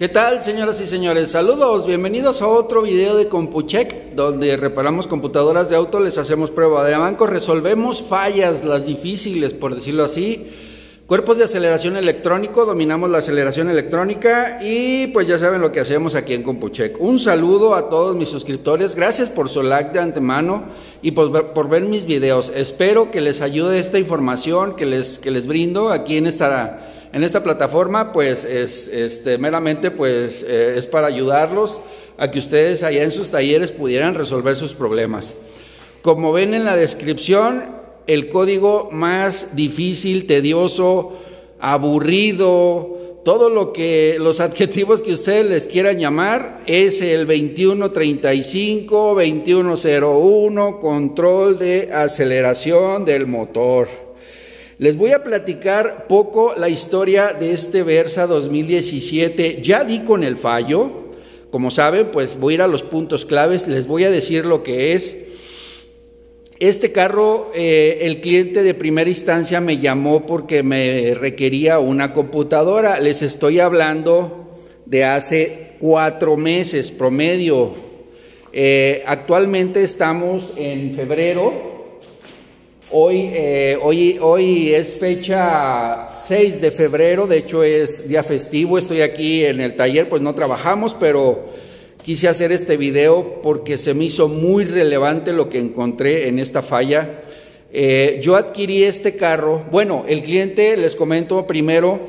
¿Qué tal, señoras y señores? Saludos, bienvenidos a otro video de CompuCheck, donde reparamos computadoras de auto, les hacemos prueba de banco, resolvemos fallas, las difíciles, por decirlo así. Cuerpos de aceleración electrónico, dominamos la aceleración electrónica y pues ya saben lo que hacemos aquí en CompuCheck. Un saludo a todos mis suscriptores, gracias por su like de antemano y por, ver mis videos. Espero que les ayude esta información que les, que les brindo aquí en esta en esta plataforma, pues es este, meramente pues, eh, es para ayudarlos a que ustedes allá en sus talleres pudieran resolver sus problemas. Como ven en la descripción, el código más difícil, tedioso, aburrido, todo lo que los adjetivos que ustedes les quieran llamar es el 2135 2101 control de aceleración del motor. Les voy a platicar poco la historia de este Versa 2017. Ya di con el fallo. Como saben, pues voy a ir a los puntos claves. Les voy a decir lo que es. Este carro, eh, el cliente de primera instancia me llamó porque me requería una computadora. Les estoy hablando de hace cuatro meses promedio. Eh, actualmente estamos en febrero Hoy, eh, hoy, hoy es fecha 6 de febrero, de hecho es día festivo, estoy aquí en el taller, pues no trabajamos, pero quise hacer este video porque se me hizo muy relevante lo que encontré en esta falla. Eh, yo adquirí este carro, bueno, el cliente, les comento primero,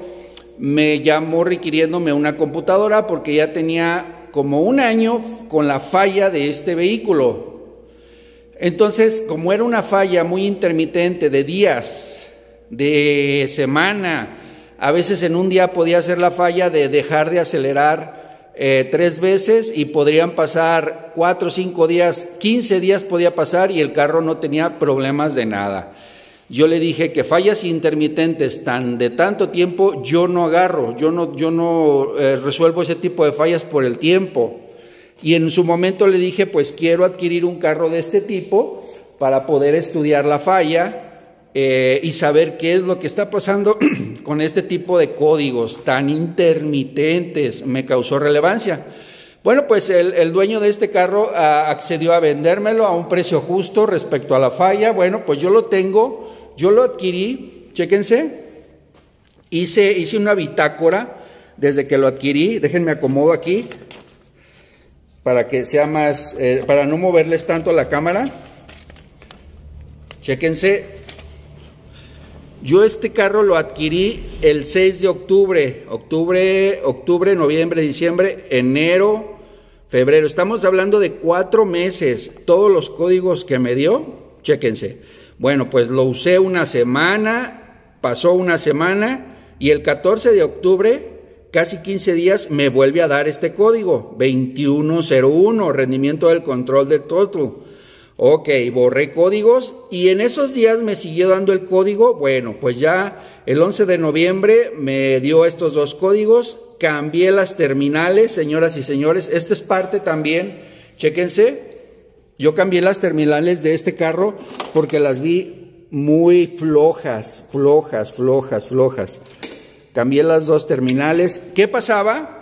me llamó requiriéndome una computadora porque ya tenía como un año con la falla de este vehículo. Entonces, como era una falla muy intermitente de días, de semana, a veces en un día podía ser la falla de dejar de acelerar eh, tres veces y podrían pasar cuatro, cinco días, quince días podía pasar y el carro no tenía problemas de nada. Yo le dije que fallas intermitentes tan de tanto tiempo yo no agarro, yo no, yo no eh, resuelvo ese tipo de fallas por el tiempo. Y en su momento le dije, pues quiero adquirir un carro de este tipo para poder estudiar la falla eh, y saber qué es lo que está pasando con este tipo de códigos tan intermitentes. Me causó relevancia. Bueno, pues el, dueño de este carro ah, accedió a vendérmelo a un precio justo respecto a la falla. Bueno, pues yo lo tengo, yo lo adquirí, chéquense, hice, hice una bitácora desde que lo adquirí, déjenme acomodo aquí, para que sea más, eh, para no moverles tanto la cámara. Chéquense, yo este carro lo adquirí el 6 de octubre, octubre, octubre, noviembre, diciembre, enero, febrero. Estamos hablando de cuatro meses. Todos los códigos que me dio, chéquense. Bueno, pues lo usé una semana, pasó una semana y el 14 de octubre casi 15 días me vuelve a dar este código, 2101, rendimiento del control de total. Ok, borré códigos y en esos días me siguió dando el código. Bueno, pues ya el 11 de noviembre me dio estos dos códigos, cambié las terminales, señoras y señores. Esta es parte también, chéquense, yo cambié las terminales de este carro porque las vi muy flojas, flojas, flojas, flojas cambié las dos terminales. ¿Qué pasaba?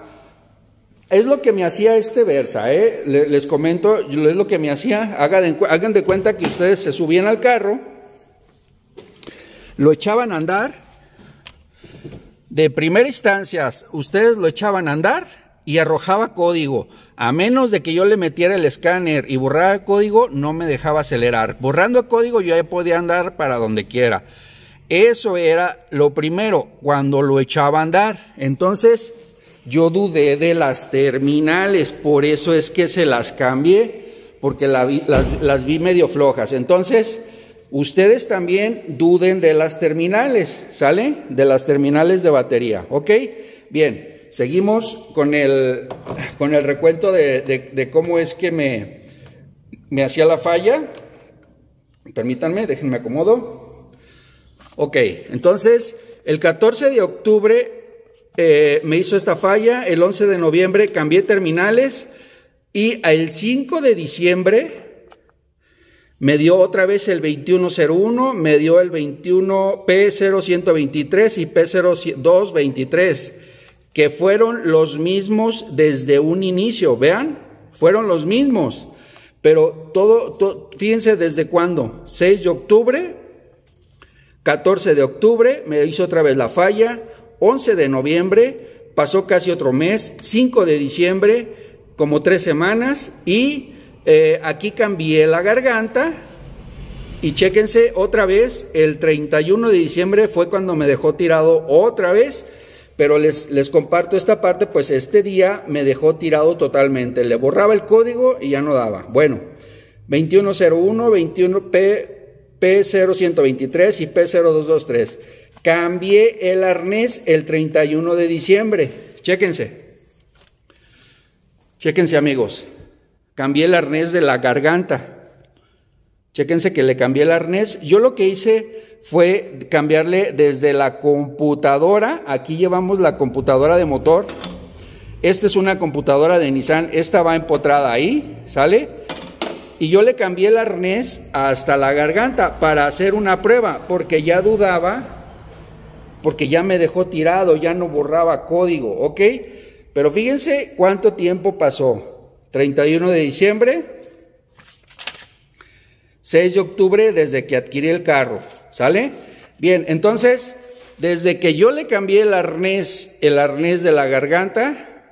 Es lo que me hacía este Versa, ¿eh? les comento, es lo que me hacía. Hagan de, cuenta que ustedes se subían al carro, lo echaban a andar. De primera instancia, ustedes lo echaban a andar y arrojaba código. A menos de que yo le metiera el escáner y borrara el código, no me dejaba acelerar. Borrando el código, yo ya podía andar para donde quiera. Eso era lo primero, cuando lo echaba a andar. Entonces, yo dudé de las terminales, por eso es que se las cambié, porque las, vi medio flojas. Entonces, ustedes también duden de las terminales, ¿sale? De las terminales de batería, ¿ok? Bien, seguimos con el, con el recuento de, de cómo es que me, me hacía la falla. Permítanme, déjenme acomodo. Ok, entonces el 14 de octubre eh, me hizo esta falla, el 11 de noviembre cambié terminales y el 5 de diciembre me dio otra vez el 2101, me dio el 21 P0123 y P0223. que fueron los mismos desde un inicio, vean, fueron los mismos. Pero todo, fíjense desde cuándo, 6 de octubre, 14 de octubre, me hizo otra vez la falla, 11 de noviembre, pasó casi otro mes, 5 de diciembre, como tres semanas, y eh, aquí cambié la garganta, y chéquense otra vez, el 31 de diciembre fue cuando me dejó tirado otra vez, pero les, les comparto esta parte, pues este día me dejó tirado totalmente. Le borraba el código y ya no daba. Bueno, 2101, 21P, P0123 y P0223. Cambié el arnés el 31 de diciembre. Chéquense. Chéquense amigos. Cambié el arnés de la garganta. Chéquense que le cambié el arnés. Yo lo que hice fue cambiarle desde la computadora, aquí llevamos la computadora de motor, esta es una computadora de Nissan, esta va empotrada ahí, ¿sale? Y yo le cambié el arnés hasta la garganta para hacer una prueba, porque ya dudaba, porque ya me dejó tirado, ya no borraba código, ¿ok? Pero fíjense cuánto tiempo pasó. 31 de diciembre, 6 de octubre desde que adquirí el carro. ¿Sale? Bien, entonces, desde que yo le cambié el arnés, el arnés de la garganta,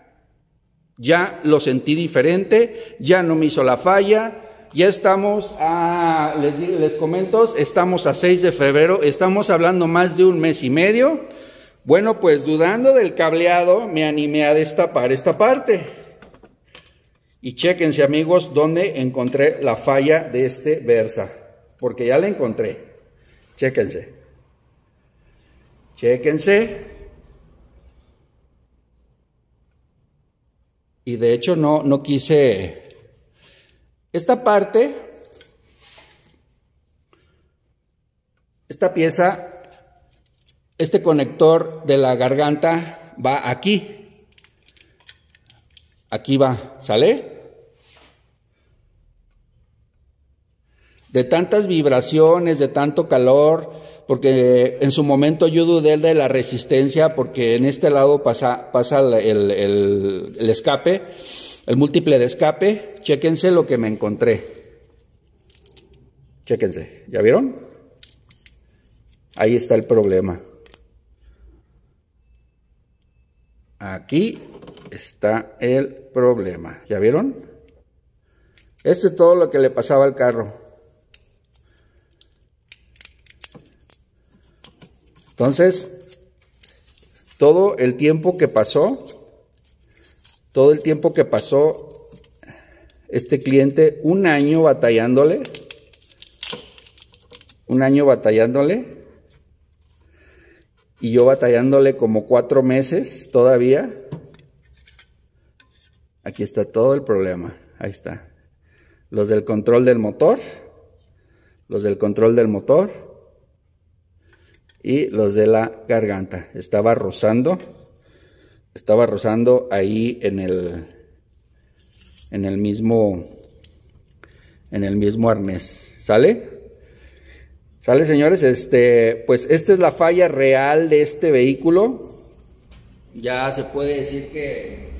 ya lo sentí diferente, ya no me hizo la falla, ya estamos a, les, les comento, estamos a 6 de febrero, estamos hablando más de un mes y medio. Bueno, pues dudando del cableado, me animé a destapar esta parte. Y chéquense amigos, dónde encontré la falla de este Versa, porque ya la encontré. Chéquense. Chéquense. Y de hecho no, no quise... Esta parte, esta pieza, este conector de la garganta va aquí. Aquí va, ¿sale? de tantas vibraciones, de tanto calor, porque en su momento yo dudé de la resistencia, porque en este lado pasa, el, el, escape, el múltiple de escape. Chéquense lo que me encontré. Chéquense, ¿ya vieron? Ahí está el problema. Aquí está el problema. ¿Ya vieron? Este es todo lo que le pasaba al carro. Entonces, todo el tiempo que pasó, todo el tiempo que pasó este cliente, un año batallándole, un año batallándole, y yo batallándole como cuatro meses todavía. Aquí está todo el problema, ahí está. Los del control del motor, los del control del motor, y los de la garganta. Estaba rozando, estaba rozando ahí en el, en el mismo, en el mismo arnés. ¿Sale? ¿Sale, señores? Este, pues esta es la falla real de este vehículo. Ya se puede decir que...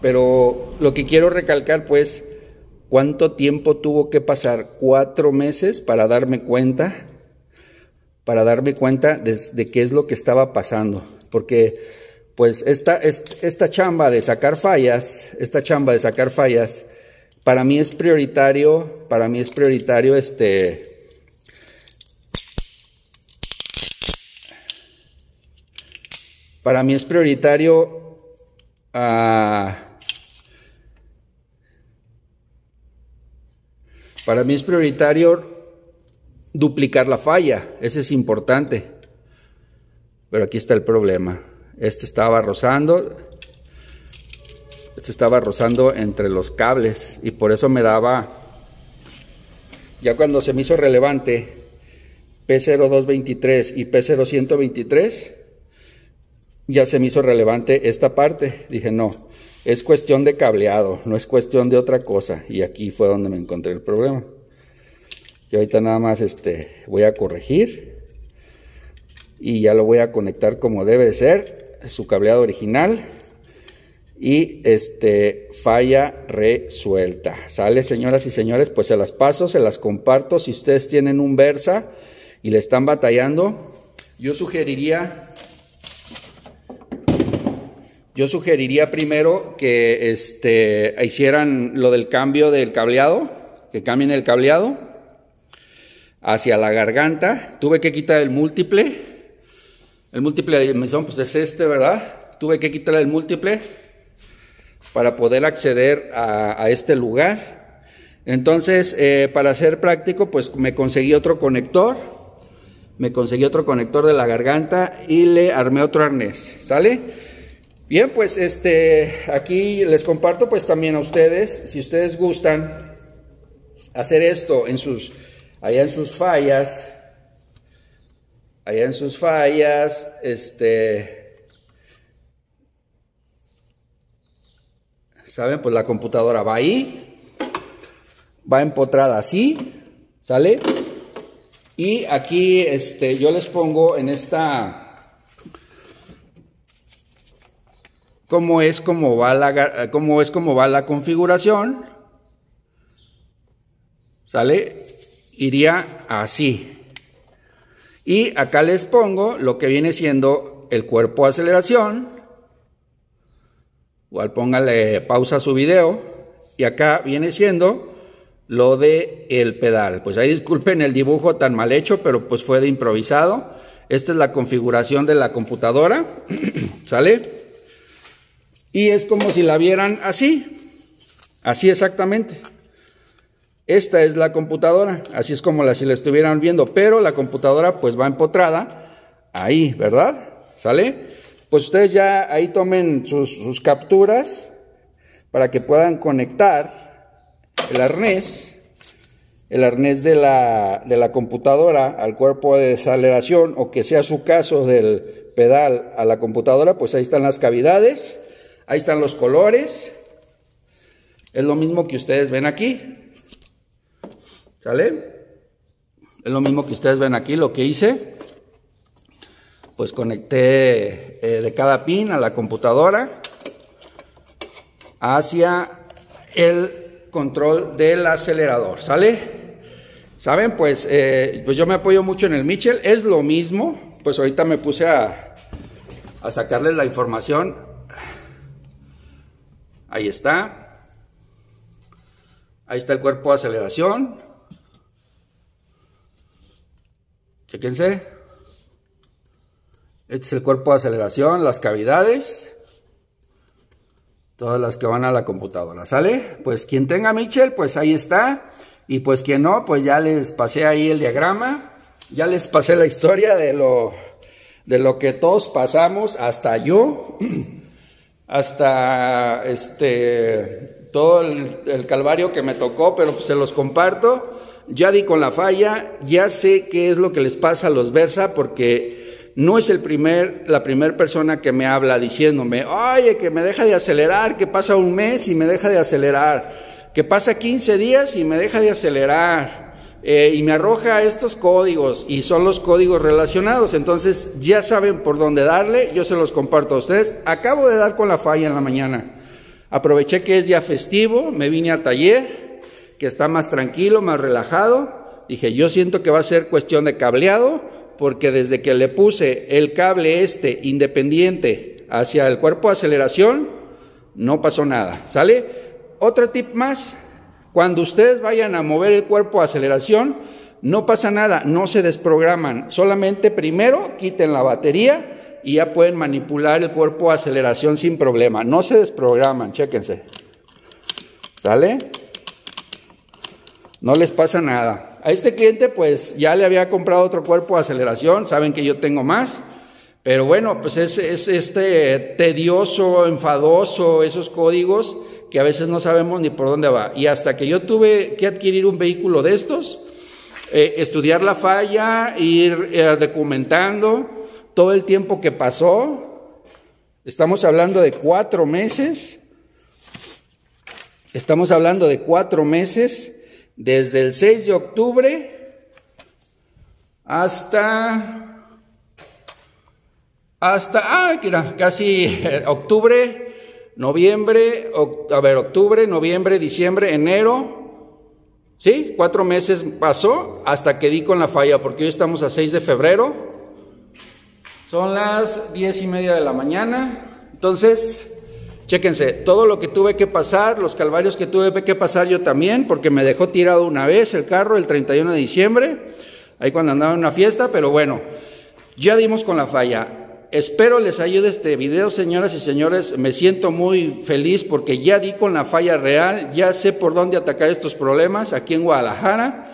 Pero lo que quiero recalcar, pues, ¿cuánto tiempo tuvo que pasar? Cuatro meses para darme cuenta para darme cuenta de, qué es lo que estaba pasando. Porque pues esta, esta chamba de sacar fallas, esta chamba de sacar fallas, para mí es prioritario, para mí es prioritario este... Para mí es prioritario ah, para mí es prioritario duplicar la falla, ese es importante. Pero aquí está el problema. Este estaba rozando, este estaba rozando entre los cables y por eso me daba, ya cuando se me hizo relevante P0223 y P0123, ya se me hizo relevante esta parte. Dije, no, es cuestión de cableado, no es cuestión de otra cosa. Y aquí fue donde me encontré el problema. Yo ahorita nada más este, voy a corregir. Y ya lo voy a conectar como debe de ser, su cableado original y este falla resuelta. Sale, señoras y señores, pues se las paso, se las comparto. Si ustedes tienen un Versa y le están batallando, yo sugeriría yo sugeriría primero que este, hicieran lo del cambio del cableado, que cambien el cableado hacia la garganta. Tuve que quitar el múltiple. El múltiple de dimensión pues es este, ¿verdad? Tuve que quitar el múltiple para poder acceder a, este lugar. Entonces, eh, para ser práctico, pues me conseguí otro conector, me conseguí otro conector de la garganta y le armé otro arnés, ¿sale? Bien, pues este, aquí les comparto pues también a ustedes, si ustedes gustan hacer esto en sus, allá en sus fallas, allá en sus fallas, este, ¿Saben? Pues la computadora va ahí, va empotrada así, ¿sale? Y aquí este, yo les pongo en esta, cómo es cómo va la, cómo es cómo va la configuración, ¿sale? Iría así. Y acá les pongo lo que viene siendo el cuerpo de aceleración, Igual póngale pausa a su video. Y acá viene siendo lo de el pedal. Pues ahí disculpen el dibujo tan mal hecho, pero pues fue de improvisado. Esta es la configuración de la computadora. ¿Sale? Y es como si la vieran así. Así exactamente. Esta es la computadora, así es como la, si la estuvieran viendo, pero la computadora pues va empotrada ahí, ¿verdad? ¿Sale? pues ustedes ya ahí tomen sus, capturas para que puedan conectar el arnés, el arnés de la, de la computadora al cuerpo de desaceleración o que sea su caso del pedal a la computadora, pues ahí están las cavidades, ahí están los colores, es lo mismo que ustedes ven aquí, ¿sale? Es lo mismo que ustedes ven aquí, lo que hice pues conecté eh, de cada pin a la computadora hacia el control del acelerador, ¿sale? ¿Saben? Pues, eh, pues yo me apoyo mucho en el Mitchell, es lo mismo, pues ahorita me puse a, a sacarles la información, ahí está, ahí está el cuerpo de aceleración, chequense, este es el cuerpo de aceleración, las cavidades, todas las que van a la computadora, ¿sale? Pues quien tenga Mitchell, pues ahí está. Y pues quien no, pues ya les pasé ahí el diagrama, ya les pasé la historia de lo, de lo que todos pasamos, hasta yo, hasta este, todo el, el calvario que me tocó, pero pues se los comparto. Ya di con la falla, ya sé qué es lo que les pasa a los Versa, porque no es el primer, la primera persona que me habla diciéndome, oye, que me deja de acelerar, que pasa un mes y me deja de acelerar, que pasa 15 días y me deja de acelerar, eh, y me arroja estos códigos, y son los códigos relacionados. Entonces ya saben por dónde darle, yo se los comparto a ustedes. Acabo de dar con la falla en la mañana. Aproveché que es día festivo, me vine al taller, que está más tranquilo, más relajado. Dije, yo siento que va a ser cuestión de cableado porque desde que le puse el cable este independiente hacia el cuerpo de aceleración, no pasó nada. ¿Sale? Otro tip más, cuando ustedes vayan a mover el cuerpo de aceleración, no pasa nada, no se desprograman, solamente primero quiten la batería y ya pueden manipular el cuerpo de aceleración sin problema, no se desprograman, chéquense. ¿Sale? No les pasa nada. A este cliente pues ya le había comprado otro cuerpo de aceleración, saben que yo tengo más, pero bueno, pues es, este tedioso, enfadoso, esos códigos que a veces no sabemos ni por dónde va. Y hasta que yo tuve que adquirir un vehículo de estos, eh, estudiar la falla, ir eh, documentando todo el tiempo que pasó, estamos hablando de cuatro meses, estamos hablando de cuatro meses desde el 6 de octubre hasta hasta, ah, mira, casi eh, octubre, noviembre, a ver, octubre, noviembre, diciembre, enero, ¿sí? Cuatro meses pasó hasta que di con la falla, porque hoy estamos a 6 de febrero, son las diez y media de la mañana, entonces... Chéquense, todo lo que tuve que pasar, los calvarios que tuve que pasar yo también, porque me dejó tirado una vez el carro el 31 de diciembre, ahí cuando andaba en una fiesta, pero bueno, ya dimos con la falla. Espero les ayude este video, señoras y señores. Me siento muy feliz porque ya di con la falla real, ya sé por dónde atacar estos problemas aquí en Guadalajara.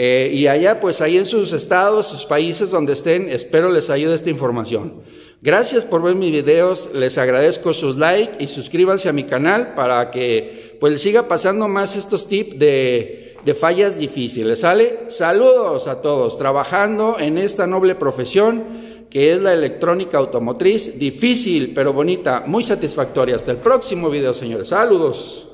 Eh, y allá, pues ahí en sus estados, sus países donde estén, espero les ayude esta información. Gracias por ver mis videos, les agradezco sus likes y suscríbanse a mi canal para que pues siga pasando más estos tips de, de fallas difíciles. ¿Sale? Saludos a todos, trabajando en esta noble profesión que es la electrónica automotriz, difícil pero bonita, muy satisfactoria. Hasta el próximo video, señores. Saludos.